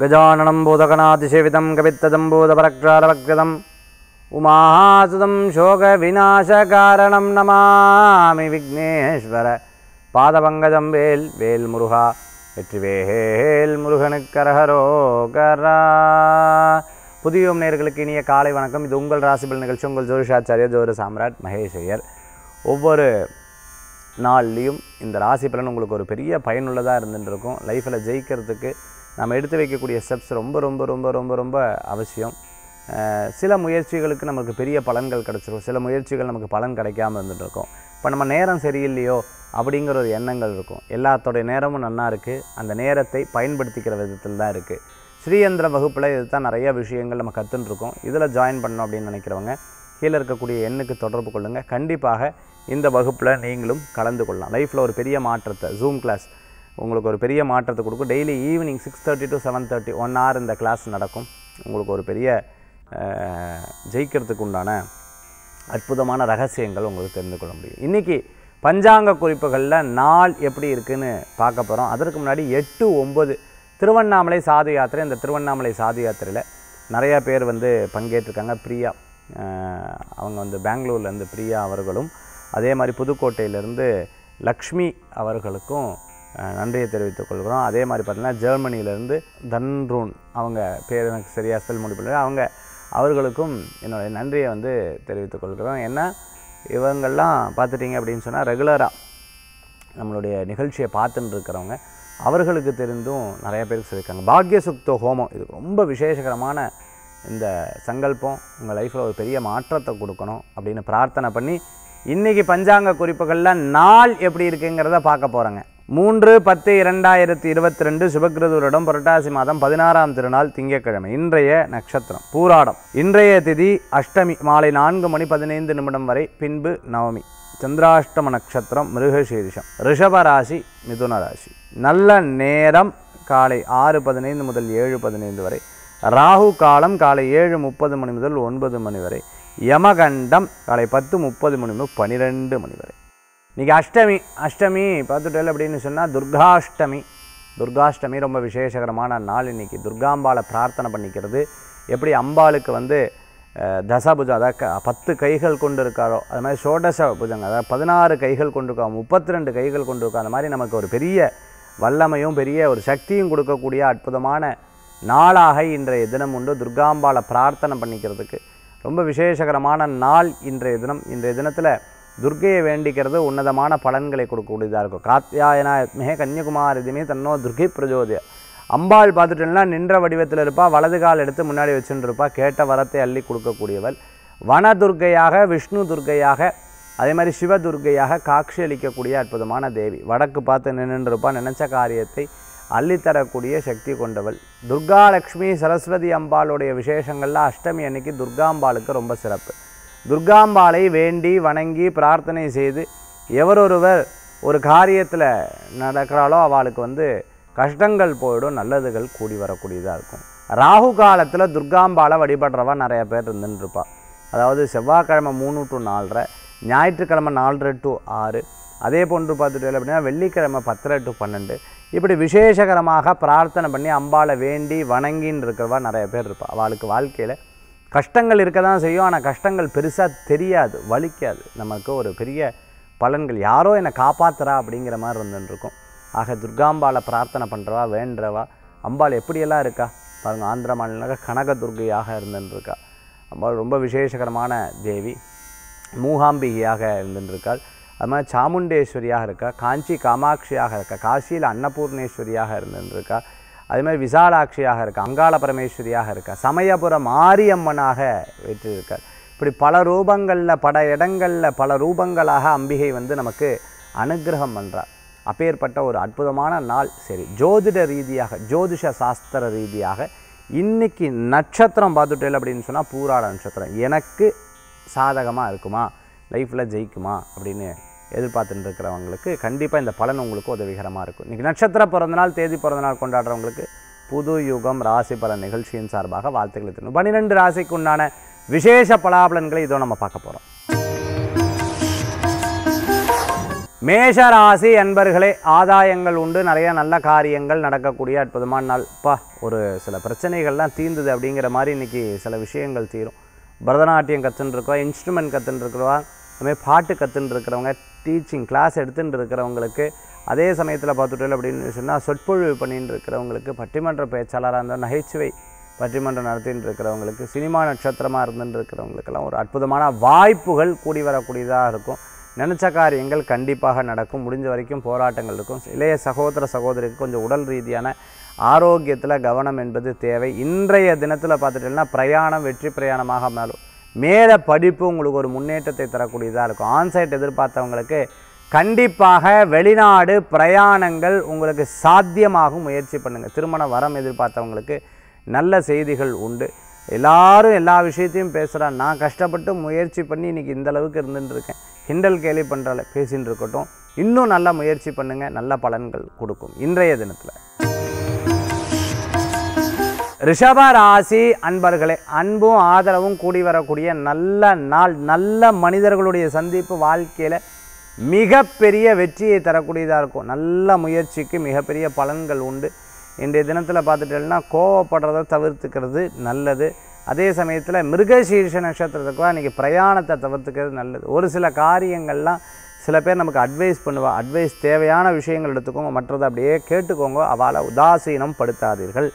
गजाननं बोधकनातिसेवितं कवित्तजम्बूधपरक्षालवक्रदम् उमासुदं शोकविनाशकारणं नमामि विघ्नेश्वर பாதபங்கஜம் வேல் வேல் முருகா வெற்றிவேல் முருகனுக்கரகரோகரா புதியோம் நேர்களுக்கு இனிய காலை வணக்கம் இது உங்கள் ராசிபல் நிகழ்ச்சி உங்கள் ஜோதிஷாச்சாரிய ஜோதிட சாம்ராட் மகேஷ் ஐயர் ஒவ்வொரு நாள்லேயும் இந்த ராசி பலன் உங்களுக்கு ஒரு பெரிய பயனுள்ளதாக இருந்துட்டு இருக்கும் லைஃப்பில் ஜெயிக்கிறதுக்கு நம்ம எடுத்து வைக்கக்கூடிய ஸ்டெப்ஸ் ரொம்ப ரொம்ப ரொம்ப ரொம்ப ரொம்ப அவசியம். சில முயற்சிகளுக்கு நமக்கு பெரிய பலன்கள் கிடச்சிரும். சில முயற்சிகள் நமக்கு பலன் கிடைக்காம இருந்துகிட்ருக்கோம் இப்போ நம்ம நேரம் சரியில்லையோ அப்படிங்கிற ஒரு எண்ணங்கள் இருக்கும். எல்லாத்தோடைய நேரமும் நல்லா இருக்குது அந்த நேரத்தை பயன்படுத்திக்கிற விதத்தில் தான் இருக்குது ஸ்ரீயந்திர வகுப்பில் இது தான் நிறைய விஷயங்கள் நம்ம கற்றுன்ட்ருக்கோம் இதில் ஜாயின் பண்ணோம் அப்படின்னு நினைக்கிறவங்க கீழே இருக்கக்கூடிய எண்ணுக்கு தொடர்பு கொள்ளுங்கள் கண்டிப்பாக இந்த வகுப்பில் நீங்களும் கலந்து கொள்ளலாம். லைஃப்பில் ஒரு பெரிய மாற்றத்தை ஜூம் கிளாஸ் உங்களுக்கு ஒரு பெரிய மாற்றத்தை கொடுக்கும். Daily evening six thirty to seven thirty one hour இந்த கிளாஸ் நடக்கும். உங்களுக்கு ஒரு பெரிய ஜெயிக்கிறதுக்கு உண்டான அற்புதமான ரகசியங்கள் உங்களுக்கு தெரிந்து கொள்ள முடியும். இன்றைக்கி பஞ்சாங்க குறிப்புகளில் நாள் எப்படி இருக்குதுன்னு பார்க்க போகிறோம் அதற்கு முன்னாடி எட்டு ஒம்பது திருவண்ணாமலை சாது யாத்திரை. இந்த திருவண்ணாமலை சாது யாத்திரையில் நிறையா பேர் வந்து பங்கேற்றிருக்காங்க. பிரியா அவங்க வந்து பெங்களூர்லேருந்து பிரியா அவர்களும் அதே மாதிரி புதுக்கோட்டையிலேருந்து லக்ஷ்மி அவர்களுக்கும் நன்றியை தெரிவித்துக் கொள்கிறோம். அதே மாதிரி பார்த்தீங்கன்னா ஜெர்மனியிலேருந்து தன்ரூன் அவங்க பேர் எனக்கு சரியாக ஸ்பெல் முடிப்பில்லை அவங்க அவர்களுக்கும் என்னுடைய நன்றியை வந்து தெரிவித்துக் கொள்கிறோம். ஏன்னா இவங்கள்லாம் பார்த்துட்டிங்க அப்படின்னு சொன்னால் ரெகுலராக நம்மளுடைய நிகழ்ச்சியை பார்த்துட்டு இருக்கிறவங்க அவர்களுக்கு தெரிந்தும் நிறைய பேருக்கு சொல்லியிருக்காங்க. பாக்ய சுக்தோ ஹோமம் இது ரொம்ப விசேஷகரமான இந்த சங்கல்பம். உங்கள் லைஃப்பில் ஒரு பெரிய மாற்றத்தை கொடுக்கணும் அப்படின்னு பிரார்த்தனை பண்ணி இன்றைக்கி பஞ்சாங்க குறிப்புகளில் நாள் எப்படி இருக்குங்கிறத பார்க்க போகிறேங்க மூன்று பத்து இரண்டாயிரத்தி இருபத்தி ரெண்டு சுபகிருதுரிடம் புரட்டாசி மாதம் பதினாறாம் திருநாள் திங்கட்கிழமை. இன்றைய நட்சத்திரம் பூராடம். இன்றைய திதி அஷ்டமி மாலை நான்கு மணி பதினைந்து நிமிடம் வரை பின்பு நவமி. சந்திராஷ்டம நட்சத்திரம் மிருகசீரிஷம். ரிஷபராசி மிதுன ராசி. நல்ல நேரம் காலை ஆறு பதினைந்து முதல் ஏழு பதினைந்து வரை. ராகு காலம் காலை ஏழு முப்பது மணி முதல் ஒன்பது மணி வரை. யமகண்டம் காலை பத்து முப்பது மணி முதல் பன்னிரெண்டு மணி வரை. இன்றைக்கி அஷ்டமி அஷ்டமி பார்த்துட்டல் அப்படின்னு சொன்னால் துர்காஷ்டமி. துர்காஷ்டமி ரொம்ப விசேஷகரமான நாள் இன்றைக்கி துர்காம்பாலை பிரார்த்தனை பண்ணிக்கிறது. எப்படி அம்பாளுக்கு வந்து தசபுஜம் அதாவது க- பத்து கைகள் கொண்டு இருக்காரோ அது மாதிரி ஷோடச புஜங்க அதாவது பதினாறு கைகள் கொண்டு இருக்கா முப்பத்தி ரெண்டு கைகள் கொண்டு இருக்கா அந்த மாதிரி நமக்கு ஒரு பெரிய வல்லமையும் பெரிய ஒரு சக்தியும் கொடுக்கக்கூடிய அற்புதமான நாளாக இன்றைய தினம் உண்டு. துர்காம்பாலை பிரார்த்தனை பண்ணிக்கிறதுக்கு. ரொம்ப விசேஷகரமான நாள் இன்றைய தினம். இன்றைய தினத்தில் துர்க்கையை வேண்டிக்கிறது உன்னதமான பலன்களை கொடுக்கக்கூடியதாக இருக்கும். காத்தியாயனாத்மே கன்னியகுமாரிதுமே தன்னோ துர்கை பிரஜோதி அம்பாள் பார்த்துட்டோம்னா நின்ற வடிவத்தில் இருப்பாள் வலது கால் எடுத்து முன்னாடி வச்சுட்டு இருப்பாள் கேட்ட வரத்தை அள்ளி கொடுக்கக்கூடியவள். வனதுர்க்கையாக விஷ்ணு துர்க்கையாக அதே மாதிரி சிவ துர்க்கையாக காட்சி அளிக்கக்கூடிய அற்புதமான தேவி. வடக்கு பார்த்து நின்றுருப்பா இருப்பா காரியத்தை அள்ளித்தரக்கூடிய சக்தி கொண்டவள். துர்கா லக்ஷ்மி சரஸ்வதி அம்பாளுடைய விசேஷங்களில் அஷ்டமி அன்னைக்கு துர்காம்பாளுக்கு ரொம்ப சிறப்பு. துர்காம்பாளை வேண்டி வணங்கி பிரார்த்தனை செய்து எவரொருவர் ஒரு காரியத்தில் நடக்கிறாளோ அவளுக்கு வந்து கஷ்டங்கள் போயிடும் நல்லதுகள் கூடி வரக்கூடியதாக இருக்கும். ராகு காலத்தில் துர்காம்பாளை வழிபடுறவா நிறைய பேர் இருந்துன்னு அதாவது செவ்வாய்க்கிழமை மூணு டு நாலரை ஞாயிற்றுக்கிழமை நாலரை டு ஆறு அதே போன்று பார்த்துட்டு அப்படின்னா வெள்ளிக்கிழமை பத்தரை டு பன்னெண்டு. இப்படி விசேஷகரமாக பிரார்த்தனை பண்ணி அம்பாளை வேண்டி வணங்கின்னு இருக்கிறவா நிறைய பேர் இருப்பாள் அவளுக்கு வாழ்க்கையில் கஷ்டங்கள் இருக்க தான் செய்யும் ஆனால் கஷ்டங்கள் பெருசாக தெரியாது வலிக்காது. நமக்கு ஒரு பெரிய பலன்கள். யாரோ என்னை காப்பாற்றுறா அப்படிங்கிற மாதிரி இருந்துருக்கும் ஆக துர்காம்பாளை பிரார்த்தனை பண்ணுறவா வேண்டுறவா அம்பாள் எப்படியெல்லாம் இருக்கா? பாருங்க ஆந்திர மாநில கனக துர்க்கையாக இருந்துருக்கா அம்பாள் ரொம்ப விசேஷகரமான தேவி. மூகாம்பிகையாக இருந்துருக்காள் அது மாதிரி சாமுண்டேஸ்வரியாக இருக்கா. காஞ்சி காமாட்சியாக இருக்கா. காசியில் அன்னபூர்ணேஸ்வரியாக இருந்துருக்கா அதே மாதிரி விசாலாட்சியாக இருக்கா அங்காள பரமேஸ்வரியாக இருக்கா சமயபுரம் மாரியம்மனாக வெற்றிருக்கார். இப்படி பல ரூபங்களில் பல இடங்களில் பல ரூபங்களாக அம்பிகை வந்து நமக்கு அனுக்கிரகம் பண்ணுறார் அப்பேற்பட்ட ஒரு அற்புதமான நாள் சரி. ஜோதிட ரீதியாக ஜோதிஷ சாஸ்திர ரீதியாக இன்னைக்கு நட்சத்திரம் பார்த்துட்டேன் அப்படின்னு சொன்னால் பூராட நட்சத்திரம். எனக்கு சாதகமாக இருக்குமா? லைஃப்பில் ஜெயிக்குமா? அப்படின்னு எதிர்பார்த்துட்டு இருக்கிறவங்களுக்கு கண்டிப்பாக இந்த பலன் உங்களுக்கு உதவிகரமாக இருக்கும். இன்றைக்கி நட்சத்திர பிறந்தநாள் தேதி பிறந்தநாள் கொண்டாடுறவங்களுக்கு புது யுகம் ராசி பலன் நிகழ்ச்சியின் சார்பாக வாழ்த்துக்களை தரணும் பன்னிரெண்டு ராசிக்கு உண்டான விசேஷ பலாபலன்களை இதோ நம்ம பார்க்க போகிறோம் மேஷராசி அன்பர்களே ஆதாயங்கள் உண்டு. நிறைய நல்ல காரியங்கள் நடக்கக்கூடிய அற்புதமான நாள். பா ஒரு சில பிரச்சனைகள்லாம் தீர்ந்தது அப்படிங்கிற மாதிரி இன்றைக்கி சில விஷயங்கள் தீரும். பரதநாட்டியம் கற்றுன்னு இருக்கிறோம் இன்ஸ்ட்ருமெண்ட் கற்றுன்னு இருக்கிறவா அதுமாதிரி பாட்டு கற்றுன்னு இருக்கிறவங்க டீச்சிங் கிளாஸ் எடுத்துகிட்டு இருக்கிறவங்களுக்கு அதே சமயத்தில் பார்த்துட்டோம் அப்படின்னு சொன்னால் சொற்பொழிவு பண்ணிட்டு இருக்கிறவங்களுக்கு பட்டிமன்ற பேச்சாளராக இருந்தால் நகைச்சுவை பட்டிமன்றம் நடத்தின்னு இருக்கிறவங்களுக்கு சினிமா நட்சத்திரமாக இருந்துட்டு இருக்கிறவங்களுக்கெல்லாம் ஒரு அற்புதமான வாய்ப்புகள் கூடி வரக்கூடியதாக இருக்கும். நினச்ச காரியங்கள் கண்டிப்பாக நடக்கும். முடிஞ்ச வரைக்கும் போராட்டங்கள் இருக்கும். இளைய சகோதர சகோதரிக்கு கொஞ்சம் உடல் ரீதியான ஆரோக்கியத்தில் கவனம் என்பது தேவை. இன்றைய தினத்தில் பார்த்துட்டோம்னா பிரயாணம் வெற்றி பிரயாணமாக மேலும் மேலே படிப்பு உங்களுக்கு ஒரு முன்னேற்றத்தை தரக்கூடியதாக இருக்கும். ஆன்சைட் எதிர்பார்த்தவங்களுக்கு கண்டிப்பாக வெளிநாடு பிரயாணங்கள் உங்களுக்கு சாத்தியமாகும் முயற்சி பண்ணுங்கள் திருமண வரம் எதிர்பார்த்தவங்களுக்கு நல்ல செய்திகள் உண்டு. எல்லாரும் எல்லா விஷயத்தையும் பேசுகிறான் நான் கஷ்டப்பட்டு முயற்சி பண்ணி இன்றைக்கி இந்த அளவுக்கு கிண்டல் கேலி பண்ணுறால பேசின்னு இருக்கட்டும் இன்னும் நல்லா முயற்சி பண்ணுங்கள் நல்ல பலன்கள் கொடுக்கும். இன்றைய தினத்தில். ரிஷப ராசி அன்பர்களே அன்பும் ஆதரவும் கூடி வரக்கூடிய நல்ல நாள் நல்ல மனிதர்களுடைய சந்திப்பு வாழ்க்கையில் மிகப்பெரிய வெற்றியை தரக்கூடியதாக இருக்கும். நல்ல முயற்சிக்கு மிகப்பெரிய பலன்கள் உண்டு. இன்றைய தினத்தில் பார்த்துட்டேன்னா கோவப்படுறதை தவிர்த்துக்கிறது நல்லது. அதே சமயத்தில் மிருகசீர்ஷ நட்சத்திரத்துக்கு இன்றைக்கி பிரயாணத்தை தவிர்த்துக்கிறது நல்லது. ஒரு சில காரியங்கள்லாம் சில பேர் நமக்கு அட்வைஸ் பண்ணுவா அட்வைஸ் தேவையான விஷயங்கள் எடுத்துக்கோங்க மற்றதை அப்படியே கேட்டுக்கோங்க அவளை உதாசீனம் படுத்தாதீர்கள்.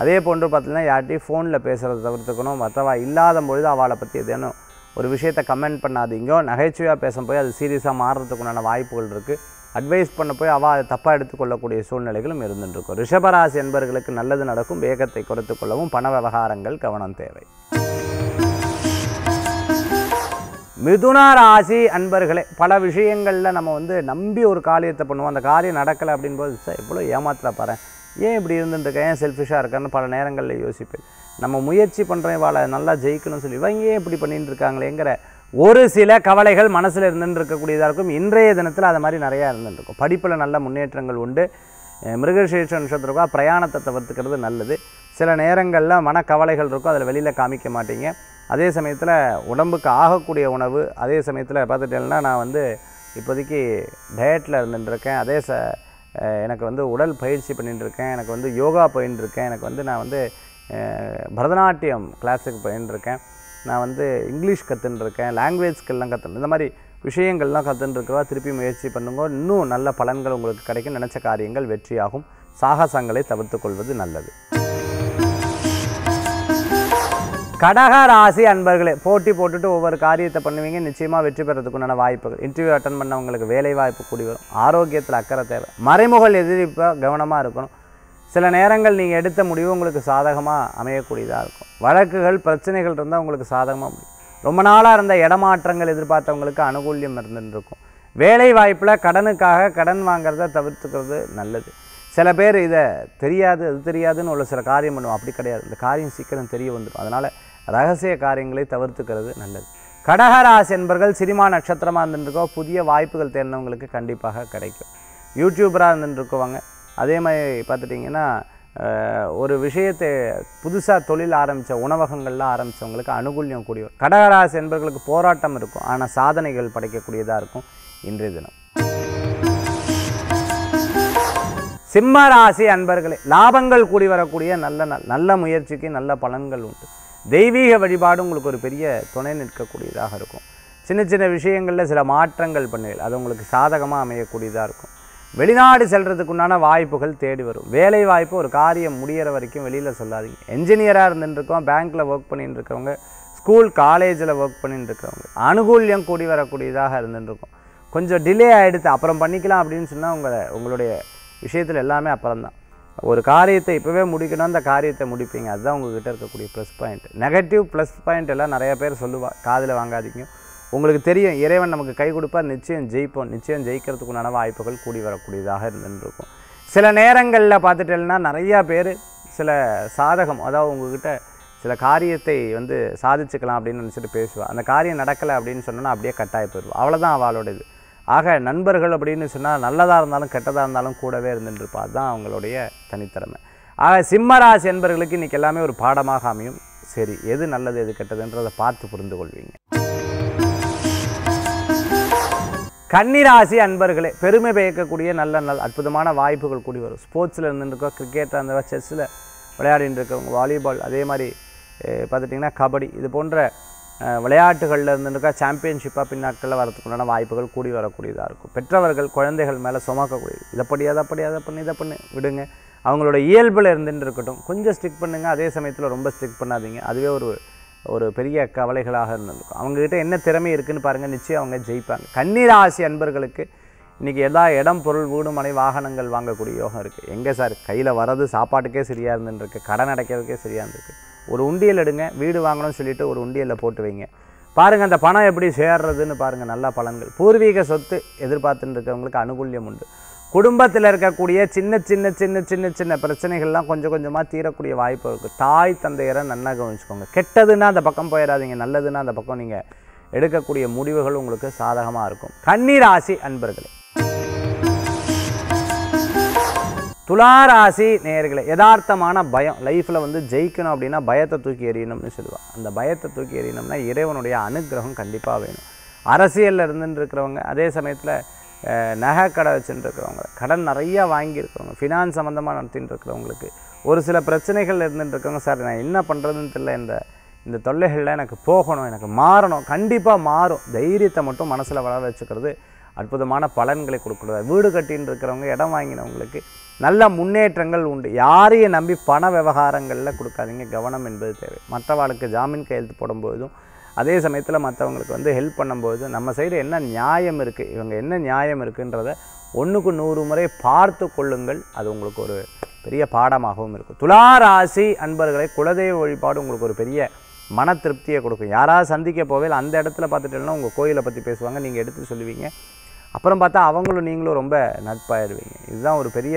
அதே போன்று பார்த்தீங்கன்னா யார்ட்டையும் ஃபோனில் பேசுகிறத தவிர்த்துக்கணும். மற்றவா இல்லாத பொழுது அவளை பற்றி எதேனும் ஒரு விஷயத்தை கமெண்ட் பண்ணாதீங்க. நகைச்சுவையாக பேசும் போய் அது சீரியஸாக மாறுறதுக்குண்டான வாய்ப்புகள் இருக்குது அட்வைஸ் பண்ண போய் அவள் அதை தப்பாக எடுத்துக்கொள்ளக்கூடிய சூழ்நிலைகளும் இருந்துட்டுருக்கும் ரிஷபராசி என்பர்களுக்கு நல்லது நடக்கும். வேகத்தை குறைத்து கொள்ளவும் பண விவகாரங்கள் கவனம் தேவை. மிதுன ராசி அன்பர்களே பல விஷயங்களில் நம்ம வந்து நம்பி ஒரு காரியத்தை பண்ணுவோம். அந்த காரியம் நடக்கலை அப்படின்போது சார் எவ்வளோ ஏமாத்திர பாரு ஏன் இப்படி இருந்துட்டுருக்கேன் ஏன் செல்ஃபிஷாக இருக்கான்னு பல நேரங்களில் யோசிப்பேன். நம்ம முயற்சி பண்ணுறேன் இவாளை நல்லா ஜெயிக்கணும்னு சொல்லி இவங்க ஏன் இப்படி பண்ணிட்டு இருக்காங்களேங்கிற ஒரு சில கவலைகள் மனசில் இருந்துட்டு இருக்கக்கூடியதாக இருக்கும். இன்றைய தினத்தில் அது மாதிரி நிறையா இருந்துட்டு இருக்கும் படிப்பில் நல்ல முன்னேற்றங்கள் உண்டு. அஹ் மிருகசீர்ஷ நட்சத்திரக்கா பிரயாணத்தை தவிர்த்துக்கிறது நல்லது. சில நேரங்களில் மனக்கவலைகள் இருக்கும். அதில் வெளியில் காமிக்க மாட்டீங்க. அதே சமயத்தில் உடம்புக்கு ஆகக்கூடிய உணவு அதே சமயத்தில் பார்த்துட்டேன்னா நான் வந்து இப்போதைக்கு டயட்டில் இருந்துட்டுருக்கேன். அதே ச எனக்கு வந்து உடல் பயிற்சி பண்ணிட்டுருக்கேன் எனக்கு வந்து யோகா பயின்றிருக்கேன் எனக்கு வந்து நான் வந்து பரதநாட்டியம் கிளாஸுக்கு பயின்று இருக்கேன் நான் வந்து இங்கிலீஷ் கற்றுன்னு இருக்கேன் லாங்குவேஜ் ஸ்கில்லாம் இந்த மாதிரி விஷயங்கள்லாம் கற்றுன்னு திருப்பி முயற்சி பண்ணுங்க. இன்னும் நல்ல பலன்கள் உங்களுக்கு கிடைக்கும் நினச்ச காரியங்கள் வெற்றியாகும். சாகசங்களை தவிர்த்து கொள்வது நல்லது. கடக ராசி அன்பர்களே போட்டி போட்டுட்டு ஒவ்வொரு காரியத்தை பண்ணுவீங்க. நிச்சயமாக வெற்றி பெறதுக்குண்டான வாய்ப்புகள். இன்டர்வியூ அட்டன் பண்ணவங்களுக்கு வேலை வாய்ப்பு கூடி வரும். ஆரோக்கியத்தில் அக்கறை தேவை. மறைமுகல் எதிர்ப்பாக கவனமாக இருக்கணும். சில நேரங்கள் நீங்கள் எடுத்த முடிவு உங்களுக்கு சாதகமாக அமையக்கூடியதாக இருக்கும். வழக்குகள் பிரச்சனைகள் இருந்தால் உங்களுக்கு சாதகமாக முடியும். ரொம்ப நாளாக இருந்த இடமாற்றங்கள் எதிர்பார்த்தவங்களுக்கு அனுகூல்யம் இருந்துருக்கும். வேலை வாய்ப்பில் கடனுக்காக கடன் வாங்குறத தவிர்த்துக்கிறது நல்லது. சில பேர் இதை தெரியாது அது தெரியாதுன்னு உள்ள சில காரியம் பண்ணுவோம் அப்படி கிடையாது. இந்த காரியம் சீக்கிரம் தெரிய வந்துடும். அதனால் ரகசிய காரியங்களை தவிர்த்துக்கிறது நல்லது. கடகராசி என்பர்கள் சினிமா நட்சத்திரமாக இருந்துருக்கோ புதிய வாய்ப்புகள் தேர்ந்தவங்களுக்கு கண்டிப்பாக கிடைக்கும். யூடியூபராக இருந்துருக்குவாங்க. அதே மாதிரி பார்த்துட்டிங்கன்னா ஒரு விஷயத்தை புதுசாக தொழில் ஆரம்பித்த உணவகங்கள்லாம் ஆரம்பித்தவங்களுக்கு அனுகூல்யம் கூடிய கடகராசி என்பர்களுக்கு போராட்டம் இருக்கும். ஆனால் சாதனைகள் படைக்கக்கூடியதாக இருக்கும் இன்றைய தினம். சிம்ம ராசி அன்பர்களே லாபங்கள் கூடி வரக்கூடிய நல்ல நல்ல முயற்சிக்கு நல்ல பலன்கள் உண்டு. தெய்வீக வழிபாடு உங்களுக்கு ஒரு பெரிய துணை நிற்கக்கூடியதாக இருக்கும். சின்ன சின்ன விஷயங்களில் சில மாற்றங்கள் பண்ணுவீர்கள் அது உங்களுக்கு சாதகமாக அமையக்கூடியதாக இருக்கும். வெளிநாடு செல்கிறதுக்குண்டான வாய்ப்புகள் தேடி வரும். வேலை வாய்ப்பு ஒரு காரியம் முடியிற வரைக்கும் வெளியில் சொல்லாதீங்க. என்ஜினியராக இருந்துருக்கோம் பேங்க்கில் ஒர்க் பண்ணிட்டு இருக்கவங்க ஸ்கூல் காலேஜில் ஒர்க் பண்ணிட்டு இருக்கிறவங்க அனுகூல்யம் கூடி வரக்கூடியதாக இருந்துருக்கும் கொஞ்சம் டிலே ஆகிடுத்து அப்புறம் பண்ணிக்கலாம் அப்படின்னு சொன்னால் உங்களை உங்களுடைய விஷயத்தில் எல்லாமே அப்புறம் தான் ஒரு காரியத்தை இப்போவே முடிக்கணும் அந்த காரியத்தை முடிப்பீங்க. அதுதான் உங்ககிட்ட இருக்கக்கூடிய plus point negative plus point எல்லாம் நிறைய பேர் சொல்லுவா காதில் வாங்காதீங்க. உங்களுக்கு தெரியும் இறைவன் நமக்கு கை கொடுப்பா நிச்சயம் ஜெயிப்போம். நிச்சயம் ஜெயிக்கிறதுக்குண்டான வாய்ப்புகள் கூடி வரக்கூடியதாக இருந்துருக்கும். சில நேரங்களில் பார்த்துட்டேன்னா நிறையா பேர் சில சாதகம் அதாவது உங்ககிட்ட சில காரியத்தை வந்து சாதிச்சுக்கலாம் அப்படின்னு நினச்சிட்டு பேசுவாள் அந்த காரியம் நடக்கலை அப்படின்னு சொன்னோன்னா அப்படியே கட்டாயி போயிடுவா அவ்வளோதான் அவளோட இது ஆக நண்பர்கள் அப்படின்னு சொன்னால் நல்லதாக இருந்தாலும் கெட்டதாக இருந்தாலும் கூடவே இருந்துருப்பா அதுதான் அவங்களுடைய தனித்திறமை. ஆக சிம்மராசி என்பர்களுக்கு இன்றைக்கி எல்லாமே ஒரு பாடமாக அமையும். சரி எது நல்லது எது கெட்டதுன்றதை பார்த்து புரிந்து கொள்வீங்க. கன்னிராசி அன்பர்களே பெருமை பயக்கக்கூடிய நல்ல நாள் அற்புதமான வாய்ப்புகள் கூடி வரும். ஸ்போர்ட்ஸில் இருந்துருக்கோம் கிரிக்கெட் அந்த செஸ்ஸில் விளையாடிட்டு இருக்கவங்க வாலிபால் அதே மாதிரி பார்த்துட்டிங்கன்னா கபடி இது போன்ற விளையாட்டுகளில் இருந்துருக்கா சாம்பியன்ஷிப்பாக பின்னாட்களில் வரதுக்குண்டான வாய்ப்புகள் கூடி வரக்கூடியதாக இருக்கும். பெற்றவர்கள் குழந்தைகள் மேலே சுமக்கக்கூடியது. இதை படி அதை படி அதை பண்ணி இதை பண்ணி விடுங்க. அவங்களோட இயல்பில் இருந்துட்டு இருக்கட்டும். கொஞ்சம் ஸ்ட்ரிக் பண்ணுங்கள் அதே சமயத்தில் ரொம்ப ஸ்ட்ரிக் பண்ணாதீங்க. அதுவே ஒரு ஒரு பெரிய கவலைகளாக இருந்திருக்கும். அவங்கக்கிட்ட என்ன திறமை இருக்குதுன்னு பாருங்கள் நிச்சயம் அவங்க ஜெயிப்பாங்க. கன்னிராசி அன்பர்களுக்கு இன்றைக்கி எல்லா இடம் பொருள் வீடு மனை வாகனங்கள் வாங்கக்கூடிய யோகம் இருக்குது எங்கே சார்? கையில் வரது சாப்பாட்டுக்கே சரியாக இருந்துருக்கு கடன் அடைக்கிறதுக்கே சரியாக இருந்திருக்கு ஒரு உண்டியல் எடுங்க வீடு வாங்கணும்னு சொல்லிட்டு ஒரு உண்டியலில் போட்டு வைங்க. பாருங்கள் அந்த பணம் எப்படி சேர்றதுன்னு பாருங்கள் நல்ல பலன்கள். பூர்வீக சொத்து எதிர்பார்த்துட்டு இருக்கிறவங்களுக்கு அனுகூல்யம் உண்டு. குடும்பத்தில் இருக்கக்கூடிய சின்ன சின்ன சின்ன சின்ன சின்ன பிரச்சனைகள்லாம் கொஞ்சம் கொஞ்சமாக தீரக்கூடிய வாய்ப்பு இருக்குது தாய் தந்தையரை நன்னாக கவனிச்சுக்கோங்க கெட்டதுன்னா அந்த பக்கம் போயிடாதீங்க நல்லதுன்னா அந்த பக்கம் நீங்கள் எடுக்கக்கூடிய முடிவுகள் உங்களுக்கு சாதகமாக இருக்கும். கண்ணீர் ஆசி அன்பர்களே துளாராசி நேர்களை யதார்த்தமான பயம். லைஃப்பில் வந்து ஜெயிக்கணும் அப்படின்னா பயத்தை தூக்கி எறியணும்னு சொல்லுவாள் அந்த பயத்தை தூக்கி எறியணும்னா இறைவனுடைய அனுக்கிரகம் கண்டிப்பாக வேணும். அரசியலில் இருந்துட்டு இருக்கிறவங்க அதே சமயத்தில் நகை கடை வச்சுட்டு இருக்கிறவங்க கடன் நிறையா வாங்கியிருக்கிறவங்க ஃபினான்ஸ் சம்மந்தமாக நடத்திட்டு இருக்கிறவங்களுக்கு ஒரு சில பிரச்சனைகள் இருந்துட்டு இருக்கவங்க சார் நான் என்ன பண்ணுறதுன்னு தெரியல இந்த இந்த தொல்லைகளில் எனக்கு போகணும் எனக்கு மாறணும் கண்டிப்பாக மாறும். தைரியத்தை மட்டும் மனசில் வளர வச்சுக்கிறது அற்புதமான பலன்களை கொடுக்குறது. வீடு கட்டின்னு இருக்கிறவங்க இடம் வாங்கினவங்களுக்கு நல்ல முன்னேற்றங்கள் உண்டு. யாரையும் நம்பி பண விவகாரங்களில் கொடுக்காதீங்க. கவனம் என்பது தேவை. மற்றவாளுக்கு ஜாமீன் கையெழுத்து போடும்போதும் அதே சமயத்தில் மற்றவங்களுக்கு வந்து ஹெல்ப் பண்ணும்போது நம்ம சைடு என்ன நியாயம் இருக்குது இவங்க என்ன நியாயம் இருக்குன்றத ஒன்றுக்கு நூறு முறை பார்த்து கொள்ளுங்கள். அது உங்களுக்கு ஒரு பெரிய பாடமாகவும் இருக்கும். துலா ராசி அன்பர்களை குலதெய்வ வழிபாடு உங்களுக்கு ஒரு பெரிய மன திருப்தியை கொடுக்கும். யாராவது சந்திக்க போவே அந்த இடத்துல பார்த்துட்டேன்னா உங்கள் கோயிலை பற்றி பேசுவாங்க. நீங்கள் எடுத்து சொல்லுவீங்க. அப்புறம் பார்த்தா அவங்களும் நீங்களும் ரொம்ப நட்பாயிடுவீங்க இதுதான் ஒரு பெரிய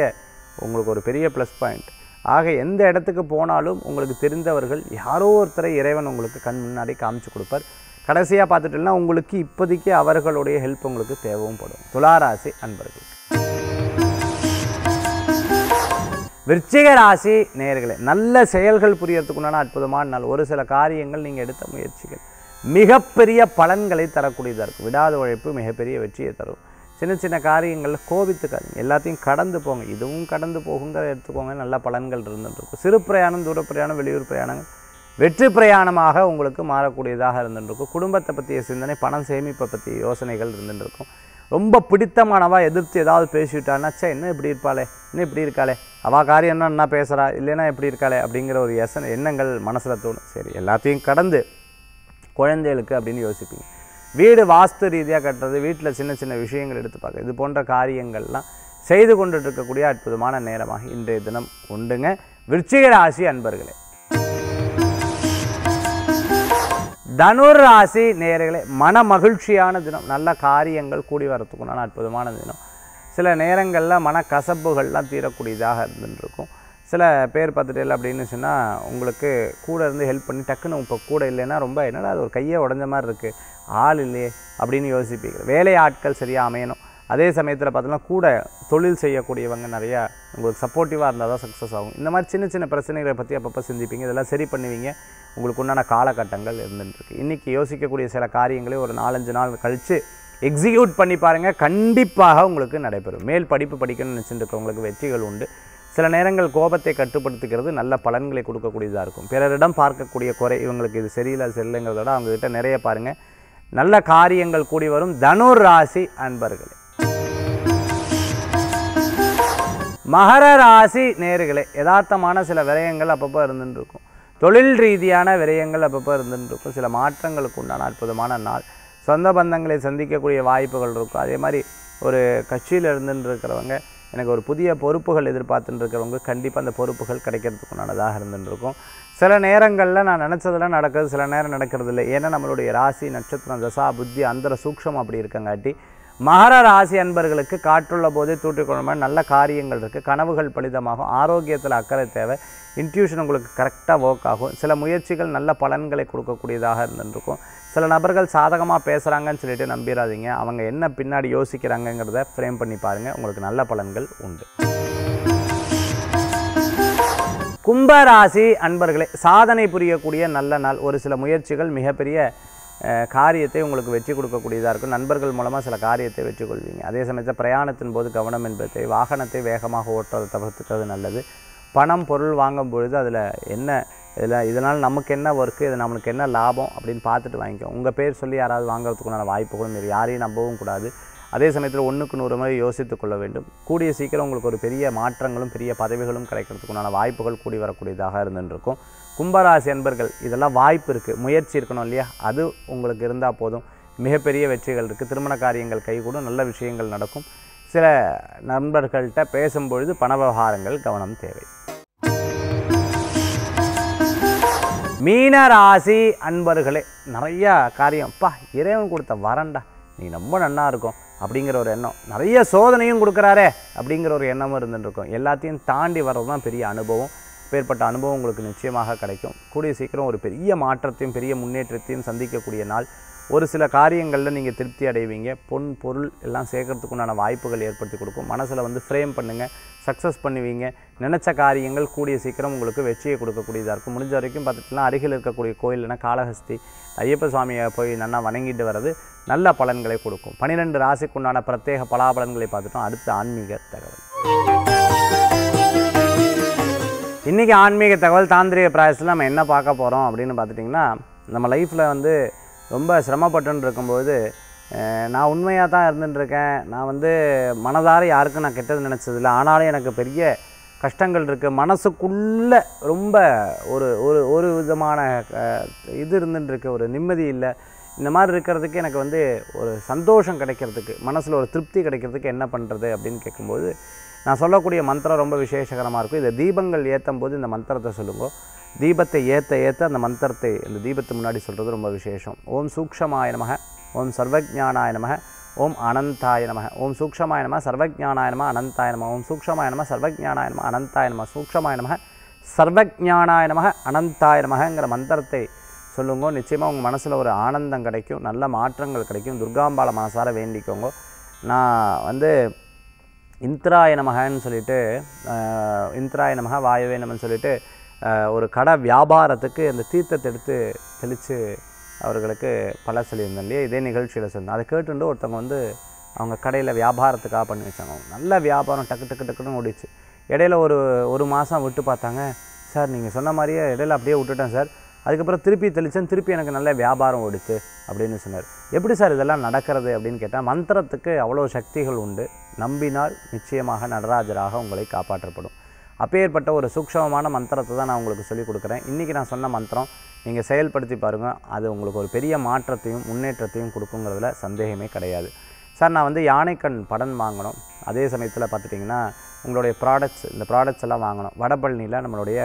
உங்களுக்கு ஒரு பெரிய ப்ளஸ் பாயிண்ட் ஆக எந்த இடத்துக்கு போனாலும் உங்களுக்கு தெரிந்தவர்கள் யாரோ ஒருத்தரை இறைவன் உங்களுக்கு கண் முன்னாடி காமிச்சு கொடுப்பார். கடைசியாக பார்த்துட்டோம்னா உங்களுக்கு இப்போதைக்கு அவர்களுடைய ஹெல்ப் உங்களுக்கு தேவையும் படும். துளாராசி அன்பர்கள். விருச்சிக ராசி நேர்களை நல்ல செயல்கள் புரியறதுக்குண்டான அற்புதமான நாள். ஒரு சில காரியங்கள் நீங்கள் எடுத்த முயற்சிகள். மிகப்பெரிய பலன்களை தரக்கூடியதாக இருக்கும். விடாத உழைப்பு மிகப்பெரிய வெற்றியை தரும். சின்ன சின்ன காரியங்களில் கோபித்துக்காதீங்க. எல்லாத்தையும் கடந்து போங்க. இதுவும் கடந்து போகுங்கிறத எடுத்துக்கோங்க. நல்ல பலன்கள் இருந்துகிட்டு சிறு பிரயாணம் தூர பிரயாணம் வெளியூர் பிரயாணங்கள் வெற்றி பிரயாணமாக உங்களுக்கு மாறக்கூடியதாக இருந்துட்டு குடும்பத்தை பற்றிய சிந்தனை பணம் சேமிப்பை பற்றிய யோசனைகள் இருந்துருக்கும் ரொம்ப பிடித்தமானவா எதிர்த்து ஏதாவது பேசிவிட்டான்னாச்சா என்ன இப்படி இருப்பாளே? என்ன இப்படி இருக்காளே? அவள் காரியம் என்ன என்ன பேசுகிறா இல்லைன்னா எப்படி இருக்காளே? அப்படிங்கிற ஒரு எசன் எண்ணங்கள் மனசில் தோணும். சரி எல்லாத்தையும் கடந்து குழந்தைகளுக்கு அப்படின்னு யோசிப்பீங்க. வீடு வாஸ்து ரீதியாக கட்டுறது வீட்டில் சின்ன சின்ன விஷயங்கள் எடுத்து பார்க்க இது போன்ற காரியங்கள்லாம் செய்து கொண்டு இருக்கக்கூடிய அற்புதமான நேரமாக இன்றைய தினம் உண்டுங்க. விருச்சிக ராசி அன்பர்களே. தனுர் ராசி நேர்களே மன மகிழ்ச்சியான தினம் நல்ல காரியங்கள் கூடி வரத்துக்குண்டான அற்புதமான தினம். சில நேரங்களில் மனக்கசப்புகள்லாம் தீரக்கூடியதாக இருந்துருக்கும். சில பேர் பார்த்துட்டு அப்படின்னு சொன்னால் உங்களுக்கு கூட இருந்து ஹெல்ப் பண்ணி டக்குன்னு இப்போ கூட இல்லைன்னா ரொம்ப என்னடா அது ஒரு கையை உடஞ்ச மாதிரி இருக்குது ஆள் இல்லையே அப்படின்னு யோசிப்பீங்க. வேலை ஆட்கள் சரியாக அமையணும். அதே சமயத்தில் பார்த்தோம்னா கூட தொழில் செய்யக்கூடியவங்க நிறையா உங்களுக்கு சப்போர்ட்டிவாக இருந்தால் தான் சக்ஸஸ் ஆகும். இந்த மாதிரி சின்ன சின்ன பிரச்சனைகளை பற்றி அப்பப்போ சிந்திப்பீங்க. இதெல்லாம் சரி பண்ணுவீங்க. உங்களுக்கு உண்டான காலகட்டங்கள் இருந்துருக்கு இன்றைக்கி யோசிக்கக்கூடிய சில காரியங்களை ஒரு நாலஞ்சு நாள் கழித்து எக்ஸிக்யூட் பண்ணி பாருங்கள் கண்டிப்பாக உங்களுக்கு நடைபெறும். மேல் படிப்பு படிக்கணும்னு நினச்சிட்டு இருக்கவங்களுக்கு வெற்றிகள் உண்டு. சில நேரங்கள் கோபத்தை கட்டுப்படுத்துகிறது நல்ல பலன்களை கொடுக்கக்கூடியதாக இருக்கும். பிறரிடம் பார்க்கக்கூடிய குறை இவங்களுக்கு இது சரியில்லை செல்லுங்கிறத சரியில்லைங்கிறத விட அவங்கக்கிட்ட நிறைய பாருங்கள் நல்ல காரியங்கள் கூடி வரும் தனுர் ராசி அன்பர்களே. மகர ராசி நேர்களே யதார்த்தமான சில விரயங்கள் அப்பப்போ இருந்துட்டு இருக்கும் தொழில் ரீதியான விரயங்கள் அப்பப்போ இருந்துட்டு இருக்கும் சில மாற்றங்களுக்கு உண்டான அற்புதமான நாள். சொந்த பந்தங்களை சந்திக்கக்கூடிய வாய்ப்புகள் இருக்கும். அதே மாதிரி ஒரு கட்சியில் இருந்துட்டு இருக்கிறவங்க எனக்கு ஒரு புதிய பொறுப்புகள் எதிர்பார்த்துட்டு இருக்கிறவங்க கண்டிப்பாக அந்த பொறுப்புகள் கிடைக்கிறதுக்கு நல்லதாக இருந்துட்டு சில நேரங்களில் நான் நினச்சதெல்லாம் நடக்கிறது சில நேரம் நடக்கிறது இல்லை ஏன்னா நம்மளுடைய ராசி நட்சத்திரம் தசா புத்தி அந்தர சூக்ஷம் அப்படி இருக்கங்காட்டி மகர ராசி அன்பர்களுக்கு காற்றுள்ள போதே தூற்றிக்கொள்ளும் நல்ல காரியங்கள் இருக்குது கனவுகள் பலிதமாகும் ஆரோக்கியத்தில் அக்கறை தேவை இன்ட்யூஷன் உங்களுக்கு கரெக்டாக ஒர்க் ஆகும். சில முயற்சிகள் நல்ல பலன்களை கொடுக்கக்கூடியதாக இருந்துருக்கும் சில நபர்கள் சாதகமாக பேசுகிறாங்கன்னு சொல்லிட்டு நம்பிடாதீங்க அவங்க என்ன பின்னாடி யோசிக்கிறாங்கங்கிறத ஃப்ரேம் பண்ணி பாருங்கள் உங்களுக்கு நல்ல பலன்கள் உண்டு. கும்பராசி அன்பர்களே சாதனை புரியக்கூடிய நல்ல நாள். ஒரு சில முயற்சிகள் மிகப்பெரிய காரியத்தை உங்களுக்கு வெற்றி கொடுக்கக்கூடியதாக இருக்கும். நண்பர்கள் மூலமாக சில காரியத்தை வெற்றி கொள்வீங்க. அதே சமயத்தில் பிரயாணத்தின் போது கவனம் என்பதை வாகனத்தை வேகமாக ஓட்டுறதை தவிர்த்துக்கிறது நல்லது. பணம் பொருள் வாங்கும் பொழுது அதில் என்ன இதில் இதனால் நமக்கு என்ன ஒர்க்கு இது நம்மளுக்கு என்ன லாபம் அப்படின்னு பார்த்துட்டு வாங்கிக்கோ உங்கள் பேர் சொல்லி யாராவது வாங்குறதுக்குண்டான வாய்ப்புகளும் இல்லை யாரையும் நம்பவும் கூடாது. அதே சமயத்தில் ஒன்றுக்கு நூறு முறை யோசித்து கொள்ள வேண்டும். கூடிய சீக்கிரம் உங்களுக்கு ஒரு பெரிய மாற்றங்களும் பெரிய பதவிகளும் கிடைக்கிறதுக்குண்டான வாய்ப்புகள் கூடி வரக்கூடியதாக இருந்துருக்கும் கும்பராசி அன்பர்கள் இதெல்லாம் வாய்ப்பு இருக்குது முயற்சி இருக்கணும் இல்லையா? அது உங்களுக்கு இருந்தால் போதும். மிகப்பெரிய வெற்றிகள் இருக்குது திருமண காரியங்கள் கைகூடும். நல்ல விஷயங்கள் நடக்கும். சில நண்பர்கள்ட்ட பேசும்பொழுது பண விவகாரங்கள் கவனம் தேவை. மீன ராசி அன்பர்களே நிறையா காரியம் அப்பா இறைவன் கொடுத்த வரண்டா நீ ரொம்ப நன்னா இருக்கும் அப்படிங்கிற ஒரு எண்ணம். நிறைய சோதனையும் கொடுக்குறாரே அப்படிங்கிற ஒரு எண்ணமும் இருந்துட்டு எல்லாத்தையும் தாண்டி வர்றது தான் பெரிய அனுபவம். பேர்பட்ட அனுபவம் உங்களுக்கு நிச்சயமாக கிடைக்கும். கூடிய சீக்கிரம் ஒரு பெரிய மாற்றத்தையும் பெரிய முன்னேற்றத்தையும் சந்திக்கக்கூடிய நாள். ஒரு சில காரியங்களில் நீங்கள் திருப்தி அடைவீங்க. பொன் பொருள் எல்லாம் சேர்க்கறதுக்குண்டான வாய்ப்புகள் ஏற்படுத்தி கொடுக்கும். மனசில் வந்து ஃப்ரேம் பண்ணுங்கள் சக்ஸஸ் பண்ணுவீங்க. நினச்ச காரியங்கள் கூடிய சீக்கிரம் உங்களுக்கு வெற்றியை கொடுக்கக்கூடியதாக இருக்கும். முடிஞ்ச வரைக்கும் பார்த்துட்டுலாம் அருகில் இருக்கக்கூடிய கோயில்னா காளஹஸ்தி ஐயப்ப சுவாமியை போய் நல்லா வணங்கிட்டு வர்றது நல்ல பலன்களை கொடுக்கும். பன்னிரெண்டு ராசிக்குண்டான பிரத்யேக பலாபலன்களை பார்த்துட்டோம். அடுத்த ஆன்மீக தகவல். இன்றைக்கி ஆன்மீக தகவல் தாந்திரிக பிராயசத்தில் நம்ம என்ன பார்க்க போகிறோம் அப்படின்னு பார்த்துட்டிங்கன்னா நம்ம லைஃப்பில் வந்து ரொம்ப சிரமப்பட்டுன்னு இருக்கும்போது நான் உண்மையாக தான் இருந்துட்டுருக்கேன். நான் வந்து மனதார யாருக்கும் நான் கெட்டது நினச்சதில்ல. ஆனாலும் எனக்கு பெரிய கஷ்டங்கள் இருக்குது மனசுக்குள்ளே ரொம்ப ஒரு ஒரு ஒரு விதமான இது இருந்துட்டுருக்கு. ஒரு நிம்மதி இல்லை. இந்த மாதிரி இருக்கிறதுக்கு எனக்கு வந்து ஒரு சந்தோஷம் கிடைக்கிறதுக்கு மனசில் ஒரு திருப்தி கிடைக்கிறதுக்கு என்ன பண்ணுறது அப்படின்னு கேட்கும்போது நான் சொல்லக்கூடிய மந்திரம் ரொம்ப விசேஷகரமாக இருக்கும். இதை தீபங்கள் ஏற்றும் போது இந்த மந்திரத்தை சொல்லுங்க. தீபத்தை ஏற்ற ஏற்ற அந்த மந்திரத்தை இந்த தீபத்து முன்னாடி சொல்கிறது ரொம்ப விசேஷம். ஓம் சூக்ஷமாய நமக ஓம் சர்வஜானாய நம ஓம் அனந்தாய நம ஓம் சூக்ஷமாய நம சர்வஜானாய நம அனந்தாய நம ஓம் சூக்ஷமாய நம சர்வஜானாய நம அனந்தாய நம சூக்ஷமாய நம சர்வஜானாய நம அனந்தாய நமங்கிற மந்திரத்தை சொல்லுங்க. நிச்சயமாக உங்கள் மனசில் ஒரு ஆனந்தம் கிடைக்கும். நல்ல மாற்றங்கள் கிடைக்கும். துர்காம்பால மனசார வேண்டிக்கோங்க. நான் வந்து இந்திராய நமகன்னு சொல்லிட்டு இந்திராய நமக வாயுவே நமன்னு சொல்லிட்டு ஒரு கடை வியாபாரத்துக்கு அந்த தீர்த்தத்தை எடுத்து தெளித்து அவர்களுக்கு பல சொல்லியிருந்தேன் இல்லையா? இதே நிகழ்ச்சியில் சொன்னேன் அதை கேட்டுண்டு ஒருத்தவங்க வந்து அவங்க கடையில் வியாபாரத்துக்காக பண்ணி வச்சாங்க. நல்ல வியாபாரம் டக்கு டக்கு டக்குன்னு ஓடிச்சு. இடையில ஒரு ஒரு மாதம் விட்டு பார்த்தாங்க சார் நீங்கள் சொன்ன மாதிரியே இடையில அப்படியே விட்டுட்டேன் சார். அதுக்கப்புறம் திருப்பி தெளித்தேன் திருப்பி எனக்கு நல்ல வியாபாரம் ஓடிச்சு அப்படின்னு சொன்னார். எப்படி சார் இதெல்லாம் நடக்கிறது? அப்படின்னு கேட்டால் மந்திரத்துக்கு அவ்வளோ சக்திகள் உண்டு. நம்பினால் நிச்சயமாக நடராஜராக உங்களை காப்பாற்றப்படும். அப்பேற்பட்ட ஒரு சூக்ஷமமான மந்திரத்தை தான் நான் உங்களுக்கு சொல்லிக் கொடுக்குறேன். இன்றைக்கி நான் சொன்ன மந்திரம் நீங்கள் செயல்படுத்தி பாருங்கள் அது உங்களுக்கு ஒரு பெரிய மாற்றத்தையும் முன்னேற்றத்தையும் கொடுக்குங்கிறதுல சந்தேகமே கிடையாது. சார் நான் வந்து யானைக்கண் படன் வாங்கணும். அதே சமயத்தில் பார்த்துட்டிங்கன்னா உங்களுடைய ப்ராடக்ட்ஸ் இந்த ப்ராடக்ட்ஸ் எல்லாம் வாங்கணும். வடபழனியில் நம்மளுடைய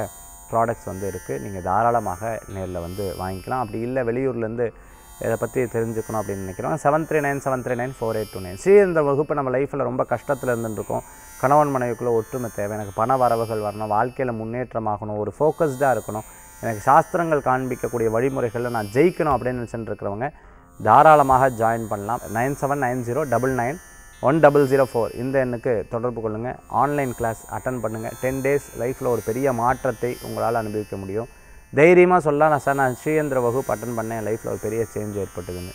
ப்ராடக்ட்ஸ் வந்து இருக்குது நீங்கள் தாராளமாக நேரில் வந்து வாங்கிக்கலாம். அப்படி இல்லை வெளியூர்லேருந்து இதை பற்றி தெரிஞ்சுக்கணும் அப்படின்னு நினைக்கிறோம் seven three nine seven three nine four eight two nine Shri இந்த வகுப்பு நம்ம லைஃப்பில் ரொம்ப கஷ்டத்தில் இருந்துருக்கோம் கணவன் மனைவிக்குள்ளே ஒற்றுமை தேவை. எனக்கு பண வரவுகள் வரணும் வாழ்க்கையில் முன்னேற்றமாகணும் ஒரு ஃபோக்கஸ்டாக இருக்கணும். எனக்கு சாஸ்திரங்கள் காண்பிக்கக்கூடிய வழிமுறைகளில் நான் ஜெயிக்கணும் அப்படின்னு நினச்சிட்டு இருக்கிறவங்க தாராளமாக ஜாயின் பண்ணலாம். Nine seven nine zero double nine one double zero four இந்த எண்ணுக்கு தொடர்பு கொள்ளுங்கள் ஆன்லைன் கிளாஸ் அட்டன் பண்ணுங்கள் டென் டேஸ் லைஃப்பில் ஒரு பெரிய மாற்றத்தை உங்களால் அனுபவிக்க முடியும். தைரியமாக சொல்லலாம் நான் சார் நான் ஸ்ரீயந்திர வகுப்பு அட்டன் பண்ணேன். லைஃப்பில் ஒரு பெரிய சேஞ்ச் ஏற்பட்டுதுன்னு.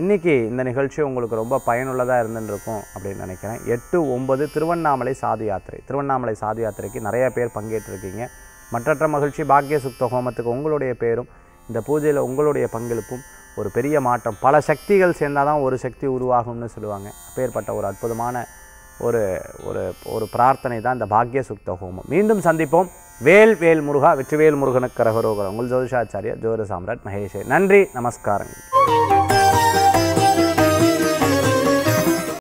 இன்றைக்கி இந்த நிகழ்ச்சி உங்களுக்கு ரொம்ப பயனுள்ளதாக இருந்துருக்கும் அப்படின்னு நினைக்கிறேன். எட்டு ஒன்பது திருவண்ணாமலை சாது யாத்திரை. திருவண்ணாமலை சாது யாத்திரைக்கு நிறைய பேர் பங்கேற்றிருக்கீங்க. மற்றற்ற மகிழ்ச்சி பாக்கிய சுத்த ஹோமத்துக்கு உங்களுடைய பேரும் இந்த பூஜையில் உங்களுடைய பங்களிப்பும் ஒரு பெரிய மாற்றம். பல சக்திகள் சேர்ந்தால் தான் ஒரு சக்தி உருவாகும்னு சொல்லுவாங்க. அப்பேற்பட்ட ஒரு அற்புதமான ஒரு ஒரு ஒரு பிரார்த்தனை தான் இந்த பாக்கிய சுத்த ஹோமம். மீண்டும் சந்திப்போம். வேல் வேல் முருகா வெற்றிவேல் முருகனுக்கு ரகரோகரம் உங்கள் ஜோதிஷாச்சாரியர் ஜோதி சாம்ராட் மகேஷே. நன்றி நமஸ்காரங்கள்.